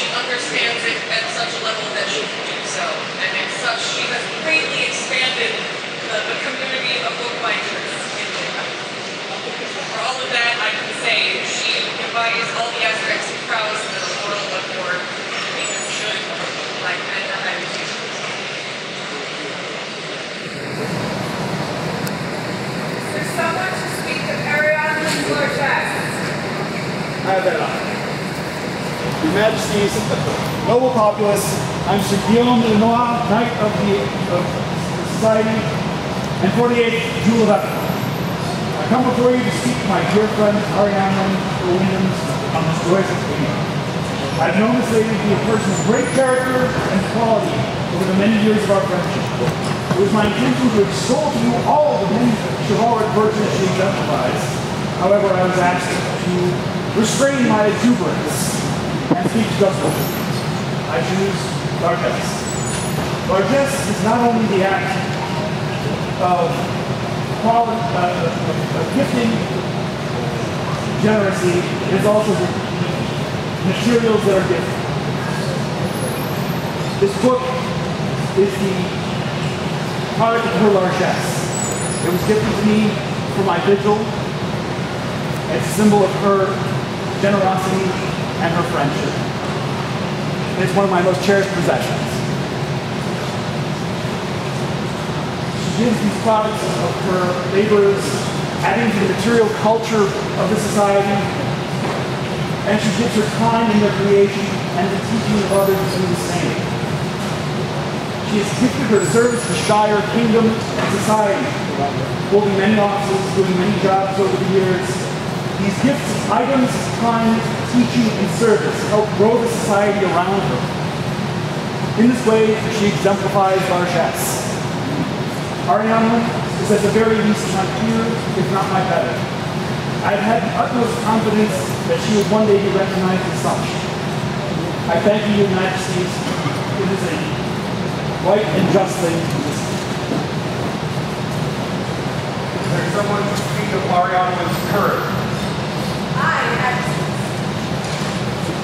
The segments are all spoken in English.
she understands it at such a level that she can do so. And as such, she has greatly expanded the, the community of bookbinders in Japan. For all of that, I can say she embodies all the aspects of prowess that a loyal but more famous should, like Anna and Is there someone to speak of Arianwen's largesse? I have that honor. Your Majesties, noble populace, I'm Sir Guillaume de Knight of the, of Society, and 48th Jewel of Epic. I come before you to speak to my dear friend Ariana Williams on this joyous occasion. I've known this lady to be a person of great character and quality over the many years of our friendship. It was my intention to extol to you all the many chivalric virtues she exemplifies. However, I was asked to restrain my exuberance and speak just one. I choose largesse. Largesse is not only the act of quality, uh, of, gifting generosity, it is also the materials that are given. This book is the product of her largesse. It was gifted to me for my vigil. It's a symbol of her generosity and her friendship. It's one of my most cherished possessions. She gives these products of her labors, adding to the material culture of the society, and she gives her time in their creation and the teaching of others to do the same. She has gifted her service to Shire, kingdom, and society, holding many offices, doing many jobs over the years. These gifts, items, time, teaching, and service help grow the society around her. In this way, she exemplifies largesse. Arianwen is at the very least my peer, if not my better. I have had the utmost confidence that she would one day be recognized as such. I thank you, Your Majesties. It is a right and just thing to do. Is there someone to speak of Arianwen's courage? I have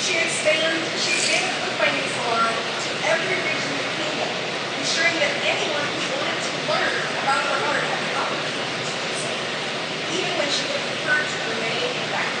She expanded, she expanded the binding salon to every region of the kingdom, ensuring that anyone who wanted to learn about her art had an opportunity to do so, even when she would prefer to remain in the background.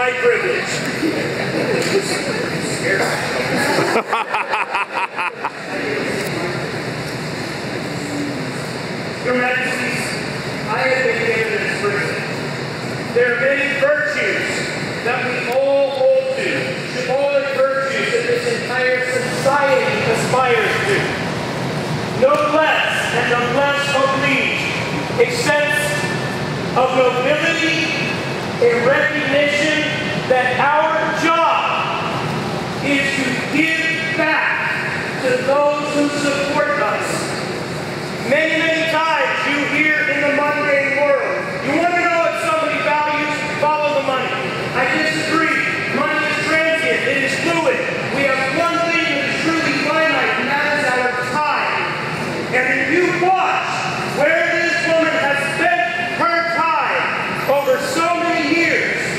my privilege. Your Majesties, I have been given this privilege. There are many virtues that we all hold to, symbolic virtues that this entire society aspires to. No less and no less oblige a sense of nobility, a recognition that our job is to give back to those who support us. Many, many times you hear in the mundane world, you want to know what somebody values? Follow the money. I disagree. Money is transient. It is fluid. We have one thing that is truly finite, and that is our time. And if you watch where this woman has spent her time over so many years,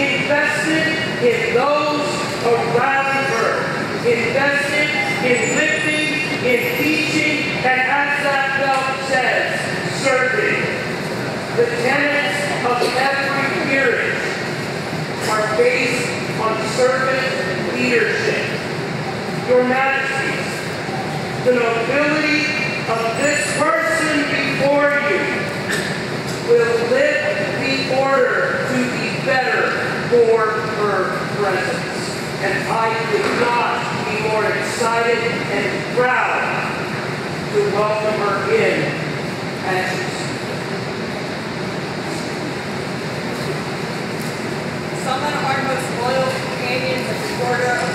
invested in those around her, invested in lifting, in teaching, and as that belt says, serving. The tenets of every peerage are based on servant leadership. Your Majesties, the nobility of this person before you will lift the order to be better for her presence. And I could not be more excited and proud to welcome her in as Florida.